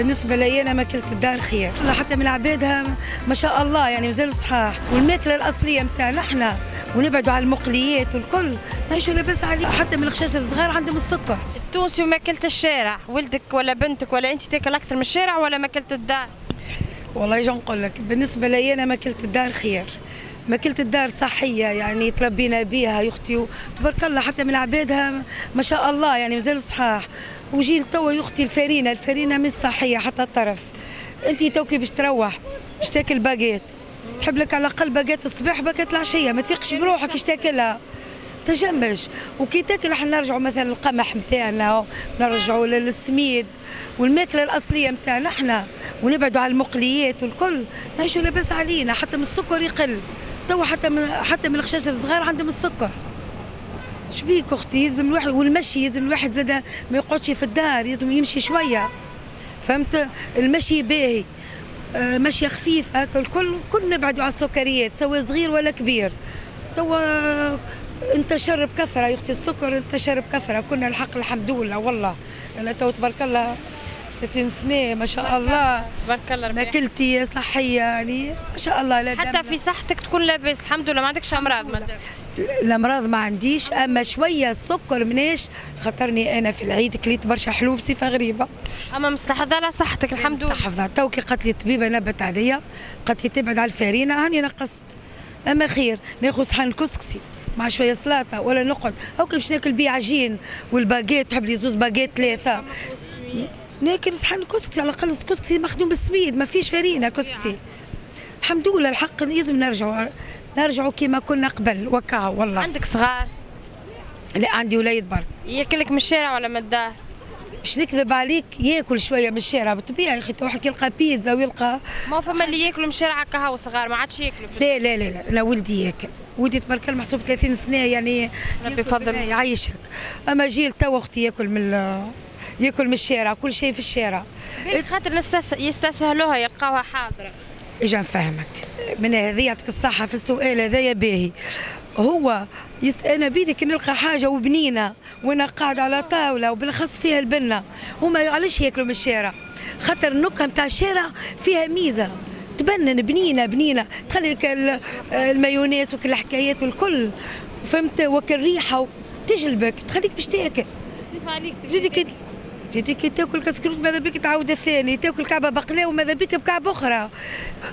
بالنسبة لي أنا ماكله الدار خير. حتى من عبادها ما شاء الله يعني مازالوا صحاح. والماكلة الأصلية نتاعنا إحنا ونبعدوا على المقليات والكل. نعيشوا لاباس عليه حتى من الخشاش الصغار عندهم السكر. التونسي وماكلة الشارع. ولدك ولا بنتك ولا أنت تاكل أكثر من الشارع ولا ماكلة الدار؟ والله يجي نقول لك؟ بالنسبة لي أنا ماكله الدار خير. ماكله الدار صحية يعني تربينا بيها يا أختي. تبارك الله حتى من عبادها ما شاء الله يعني مازالوا صحاح. وجيل توا يا أختي الفرينة الفرينة مش صحية حتى الطرف. انت توكي باش تروح باش تاكل باجيت تحب لك على الأقل باجيت الصباح باجيت العشية. ما تفيقش بروحك اش تاكلها. تجمج وكي تاكل إحنا نرجعوا مثلا القمح نتاعنا نرجعوا للسميد والماكلة الأصلية نتاعنا إحنا. ونبعدوا على المقليات والكل. نعيشوا لاباس علينا حتى من السكر يقل. توا حتى من حتى من الخشاش الصغار عندهم السكر. شبيك أختي؟ يلزم الواحد والمشي يلزم الواحد زاد ما يقعدش في الدار يلزم يمشي شوية. فهمت؟ المشي باهي. آه، مشي خفيف هكا الكل كل نبعدوا على السكريات سواء صغير ولا كبير. توا انتشر بكثره يا أختي السكر انتشر بكثره كنا الحق الحمد لله والله. أنا تو تبارك الله 60 سنة ما شاء الله. تبارك الله. ماكلتي صحية يعني ما شاء الله لا حتى في صحتك تكون لاباس الحمد لله ما عندكش أمراض ما الأمراض ما عنديش أما شوية السكر مناش خطرني أنا في العيد كليت برشا حلو بصفة غريبة. أما مستحضرة على صحتك الحمد لله. حفظها تو كي قالت لي الطبيبه نبهت عليا قالت لي تبعد على الفارينة هاني نقصت. أما خير ناخذ صحن الكسكسي مع شوية سلطة ولا نقعد. هاكا باش ناكل بيه عجين والباجيت تحب لي زوز باجيت ثلاثة. ناكل صحن كسكسي على الأقل كسكسي مخدوم بالسميد ما فيش فارينة كسكسي. الحمد لله الحق لازم نرجعوا نرجعوا كما كنا قبل وكا والله. عندك صغار؟ لا عندي وليد برك. ياكلك من الشارع ولا من الدار؟ باش نكذب عليك ياكل شوية من الشارع بالطبيعة يا أخي واحد يلقى بيتزا ويلقى ما فما اللي ياكلوا من الشارع هكا هو صغار ما عادش ياكلوا. لا لا لا لا أنا ولدي ياكل. ولدي تبارك الله محسوب 30 سنة يعني ربي يفضل. يعيشك. أما جيل توا أختي ياكل من ياكل من الشارع كل شيء في الشارع. خاطر يستسهلوها يلقاوها حاضرة. إجا نفهمك. من هذه يعطيك الصحه في السؤال هذايا باهي. هو يست... أنا بيدي كي نلقى حاجة وبنينة وأنا قاعد على طاولة وبالخص فيها البنه هما علاش ياكلوا من الشارع؟ خاطر النكهه نتاع الشارع فيها ميزة. تبنن بنينة بنينة. تخلي المايونيز وكل الحكايات والكل. فهمت؟ وكل ريحه تجلبك تخليك باش تاكل. زيدي كي جيتي كي تاكل كسكروت ماذا بك تعاود الثاني تاكل كعبة بقلاوه وماذا بك بكعبة أخرى.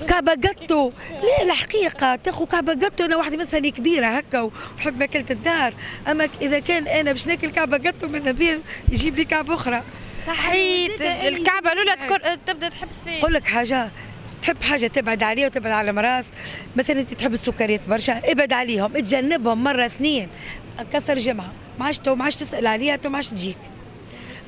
كعبة قطو. لا الحقيقة تاخذ كعبة قطو. أنا واحدة مثلا كبيرة هكا ونحب ماكلة الدار. أما إذا كان أنا باش ناكل كعبة قطو ماذا بيا؟ يجيب لي كعبة أخرى. صحيت. الكعبة الأولى تكون- تبدأ تحب الثاني. نقول لك حاجة. تحب حاجة تبعد عليها وتبعد على مرض مثلا أنت تحب السكريات برشا ابعد عليهم. اتجنبهم مرة اثنين. كثر جمعة. ما عادش تو ما عادش تسأل عليها تو ما عادش تجيك.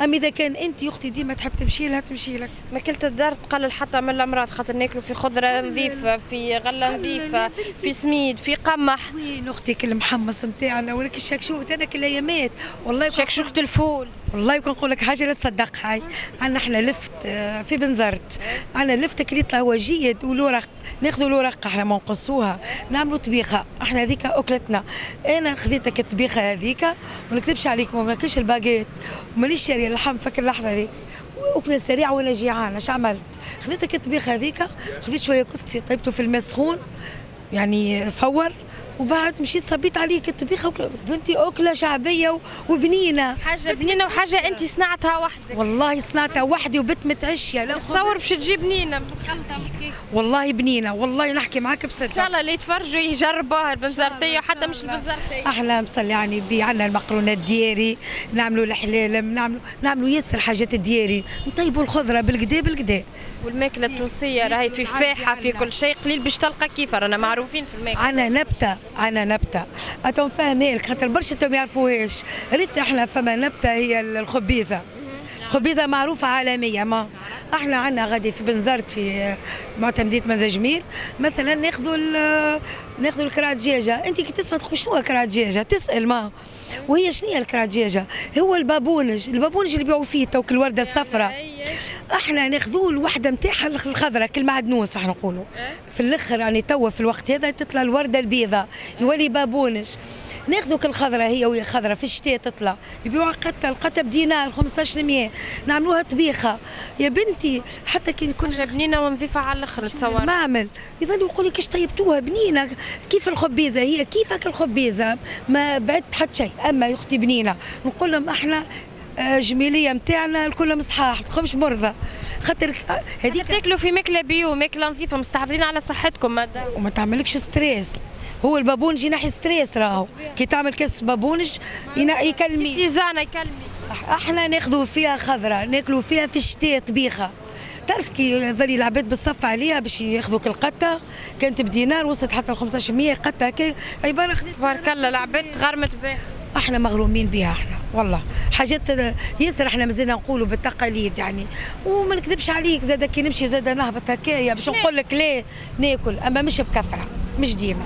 اما إذا كان أنت أختي ديما تحب تمشي لها تمشي لك؟ ماكلة الدار تقلل حتى من الأمراض خاطر ناكلوا في خضرة نظيفة في غلة نظيفة في سميد في قمح. وين أختك المحمص نتاعنا ولك الشكشوك أنا كل ايامات والله شكشوكة الفول. والله يكون نقول لك حاجة لا تصدق هاي. عندنا إحنا لفت آه، في بنزرت عندنا لفت كليت هو جيد والورق ناخذوا الورق إحنا ما نقصوها. نعملوا طبيخة. أحنا هذيك أكلتنا. أنا خذيتك الطبيخة هذيك ما نكذبش عليك ما ناكلش الباجيت ومانيش شارية اللحم فك اللحظة هذيك. أكلة سريعة ولا جيعانة. اش عملت؟ خذيتك الطبيخة هذيك خذيت شوية كسكسي طيبته في الماء سخون يعني فور وبعد مشيت صبيت عليك الطبيخة بنتي أكلة شعبية وبنينة. حاجة بنينة وحاجة انت صنعتها وحدك. والله صنعتها وحدي وبت متعشية. تصور باش بالخلطه بالكيف. والله بنينة. والله نحكي معاك إن شاء بصدق الله اللي يتفرجوا يجربوها البنزرتيه وحتى مش البنزرتيه إحنا مصلي يعني بي عندنا المقرونات دياري نعملوا الحلال نعملوا نعملوا ياسر حاجات دياري نطيبوا الخضرة بالقدا بالقدا. والماكلة التونسية راهي في فاحة في كل شيء. قليل باش تلقى كيفها رانا معروفين في الماكلة. عنا نبتة. عنا نبتة. أتو نفهمها لك خاطر برشا ما يعرفوهاش ريت إحنا فما نبتة هي الخبيزة. خبيزة معروفة عالمية ما. إحنا عنا غادي في بنزرت في معتمدية منزجميل مثلا ناخذوا ناخذوا الكرا دجاجة. أنت كي تسمع تقول شنو كرا دجاجة تسأل ما. وهي شنو هي الكرا دجاجة؟ هو البابونج. البابونج اللي بيعوا فيه توك الوردة الصفراء. إحنا ناخذوه الوحدة نتاعها الخضراء كالمعدنوس إحنا نقولوا في الأخر يعني توا في الوقت هذا تطلع الوردة البيضاء يولي بابونج. ناخذوا كل خضرة هي وهي خضرة في الشتاء تطلع. يبيعوها قته القته بدينار 15 100 نعملوها طبيخة. يا بنتي حتى كي نكون حاجة بنينة ونظيفه على الأخر تصور. معمل يظل يقول لك إيش طيبتوها؟ بنينة. كيف الخبيزة؟ هي كيفك الخبيزة؟ ما بعدت حتى شيء. أما يا أختي بنينة نقول لهم إحنا آه، جميلية نتاعنا الكل مصحاح ما تخمش مرضى. خاطر هذيك تاكلوا في ماكلة bio ماكلة نظيفة مستحافظين على صحتكم مدام وما تعملكش stress. هو البابونج ينحي stress راهو. كي تعمل كاس بابونج يكالمي. tisane يكالمك صح. إحنا ناخذوا فيها خضرة ناكلوا فيها في الشتاء طبيخة. تعرف كي يظل العباد بالصف عليها باش ياخذوا كل قطه كانت بدينار وصلت حتى ل 1500 قطة هكا. عباره خذيت تبارك الله العباد تغرمت بها. إحنا مغرومين بها إحنا. والله. حاجات ياسر إحنا مازلنا نقولوا بالتقاليد يعني. وما نكذبش عليك زاد كي نمشي زاد نهبط هكايا باش نقول لك لا ناكل. أما مش بكثرة مش ديما.